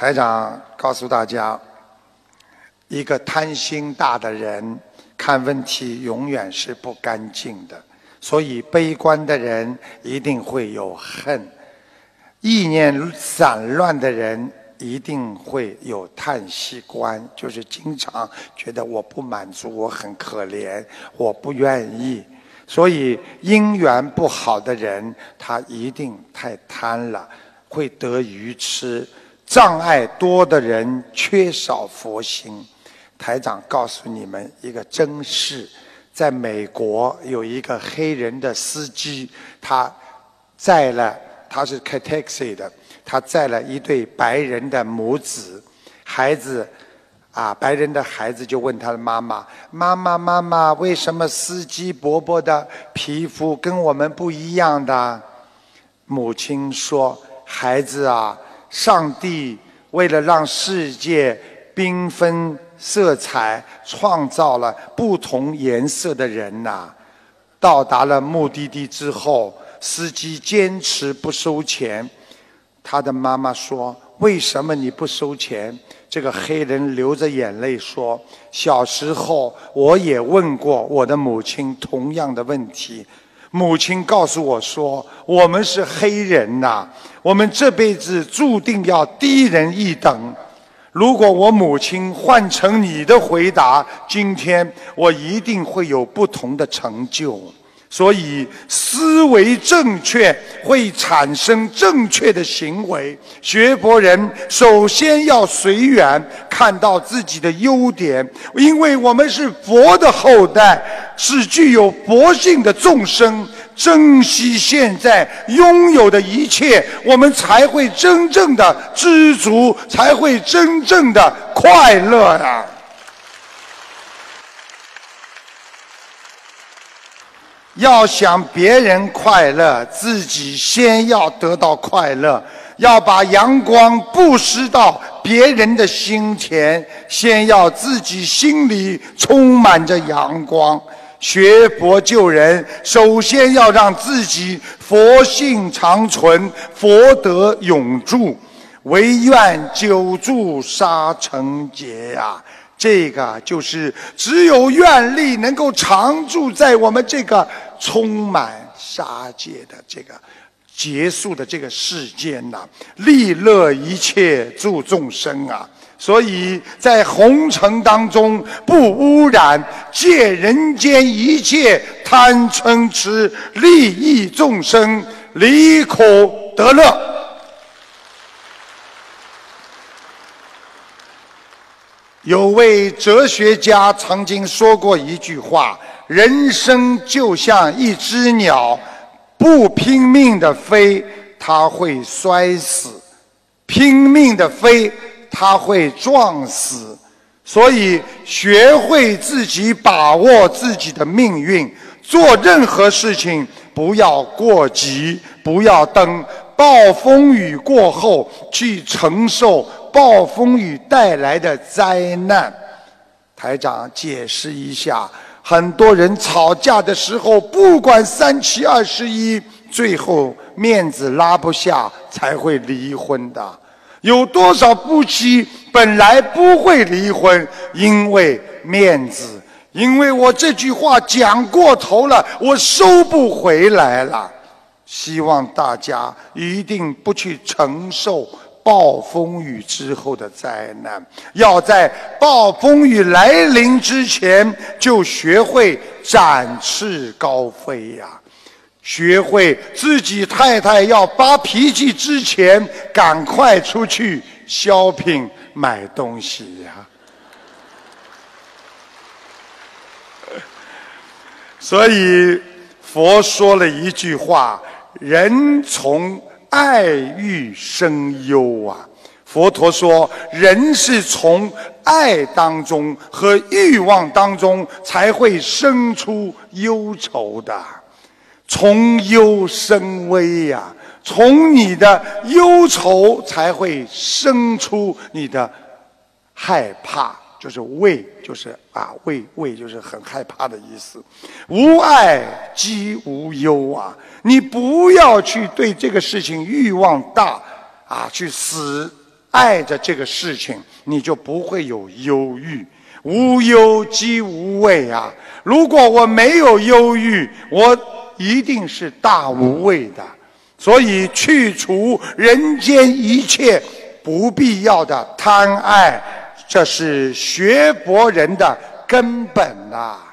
台长告诉大家，一个贪心大的人看问题永远是不干净的，所以悲观的人一定会有恨，意念散乱的人一定会有叹息观，就是经常觉得我不满足，我很可怜，我不愿意。所以姻缘不好的人，他一定太贪了，会得愚痴。障碍多的人缺少佛心。台长告诉你们一个真事：在美国有一个黑人的司机，他载了，他是开 taxi 的，他载了一对白人的母子，孩子。啊，白人的孩子就问他的妈妈：“妈妈，妈妈，为什么司机伯伯的皮肤跟我们不一样的？”母亲说：“孩子啊，上帝为了让世界缤纷色彩，创造了不同颜色的人呐。到达了目的地之后，司机坚持不收钱。他的妈妈说：‘为什么你不收钱？’”这个黑人流着眼泪说：“小时候我也问过我的母亲同样的问题，母亲告诉我说，我们是黑人呐，我们这辈子注定要低人一等。如果我母亲换成你的回答，今天我一定会有不同的成就。”所以，思维正确会产生正确的行为。学佛人首先要随缘，看到自己的优点，因为我们是佛的后代，是具有佛性的众生。珍惜现在拥有的一切，我们才会真正的知足，才会真正的快乐呀。要想别人快乐，自己先要得到快乐。要把阳光布施到别人的心田，先要自己心里充满着阳光。学佛救人，首先要让自己佛性长存，佛德永驻。唯愿久住沙城结呀！这个就是只有愿力能够常住在我们这个充满杀戒的这个结束的这个世间呐，利乐一切助众生啊！所以在红尘当中不污染，借人间一切贪嗔痴，利益众生，离苦得乐。有位哲学家曾经说过一句话：“人生就像一只鸟，不拼命的飞，它会摔死；拼命的飞，它会撞死。所以，学会自己把握自己的命运，做任何事情不要过急，不要等暴风雨过后去承受。”暴风雨带来的灾难，台长解释一下：很多人吵架的时候，不管三七二十一，最后面子拉不下才会离婚的。有多少夫妻本来不会离婚，因为面子，因为我这句话讲过头了，我收不回来了。希望大家一定不去承受。暴风雨之后的灾难，要在暴风雨来临之前就学会展翅高飞呀！学会自己太太要发脾气之前，赶快出去 shopping 买东西呀！所以佛说了一句话：人从。爱欲生忧啊！佛陀说，人是从爱当中和欲望当中才会生出忧愁的，从忧生危呀，从你的忧愁才会生出你的害怕。就是畏，就是啊，畏畏就是很害怕的意思。无爱即无忧啊！你不要去对这个事情欲望大啊，去死爱着这个事情，你就不会有忧郁。无忧即无畏啊！如果我没有忧郁，我一定是大无畏的。所以去除人间一切不必要的贪爱，这是学博人的根本呐。